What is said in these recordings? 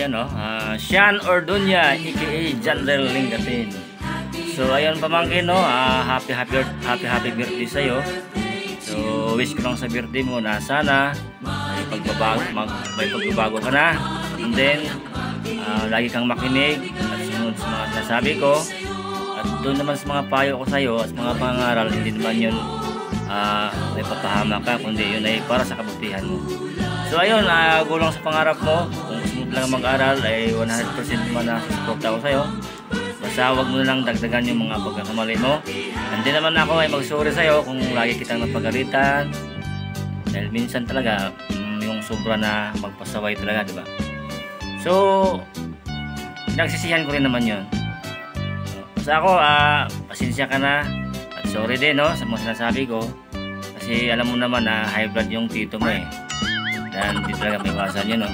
ayun oh, ah, Sean Ordunya aka Janrel Lingatin. So ayun pamangkin no, ah, happy happy happy happy birthday sa iyo. So wish ko lang sa birthday mo na sana may pagbabago mag, may pagbabago ka na. And then ah, lagi kang makinig at sumunod sa mga sinasabi ko. At doon naman sa mga payo ko sa iyo at mga pangaral hindi naman yun ah, may papahama ka kundi yun ay para sa kabutihan mo. So ayun, uh, gulang sa pangarap mo. Kung mo lang mag-aral ay 100% naman na support ako sa'yo. Basta huwag mo lang dagdagan yung mga pagkakamali mo. Hindi naman ako ay magsorry sa'yo kung lagi kitang napagalitan. Dahil minsan talaga, mm, yung sobra na magpasaway talaga, di ba? So, nagsisihan ko rin naman yun. Basta ako, ah, pasensya ka na. At sorry din, no, sa mga sinasabi ko. Kasi alam mo naman na high blood yung tito mo eh. Dan di talaga may iwasan yun, no?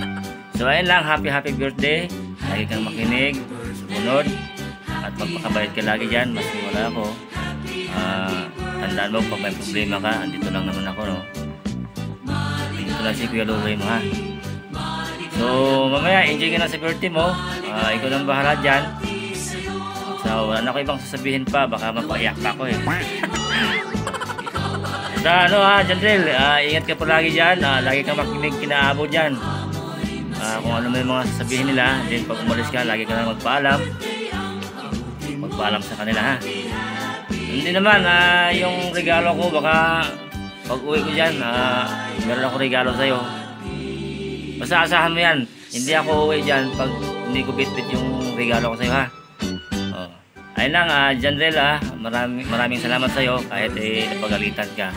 So, ayun lang. Happy, happy birthday. Lagi kang makinig, sumunod, at magpakabayad ka lagi dyan. Mas wala ako. Ah, tandaan mo, pag may problema ka, andito lang naman ako, no? Dito lang si Kuya Luloy mo, ha? So, mamaya, enjoy ka na sa birthday mo. Ah, ikaw nang bahala dyan. So, wala na ako ibang sasabihin pa. Baka mapaiyak pa ako, eh. Sa ano ha, Jandril, ah, ingat ka palagi dyan. Ah, lagi kang makinig kinaabo dyan. Ah, kung ano may mga sasabihin nila, then pag umalis ka, lagi ka na magpaalam. Magpaalam sa kanila ha. Hindi naman, ah, yung regalo ko, baka pag uwi ko dyan, ah, meron ako regalo sa'yo. Basta asahan mo yan. Hindi ako uwi dyan pag hindi ko bit-bit yung regalo ko sa'yo ha. Ayun lang, uh, Janrel, ah, maraming, maraming salamat sa iyo kahit eh, napagalitan ka.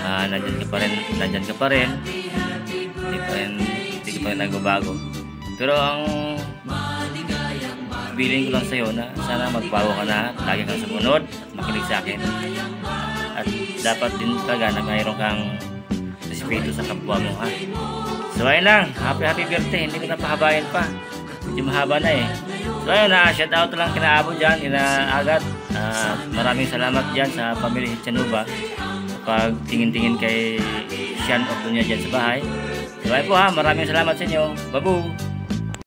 Ah, nandyan ka pa rin, nandyan ka pa rin. Hindi pa rin, hindi ka pa rin nagbabago. Pero ang feeling ko lang sa iyo na sana magbago ka na, lagi kang sumunod makinig sa akin. At dapat din talaga na mayroon kang respeto sa kapwa mo, ha? So ayun lang, happy happy birthday, hindi ko na pa. Medyo mahaba na eh. So ayun na, shout out lang kina Abo dyan, kina Agat. Ah, maraming salamat dyan sa pamilya Chanuba. Pag tingin-tingin kay Sean Ordunya dyan sa bahay. So ayun po ha, maraming salamat sa inyo. Babu!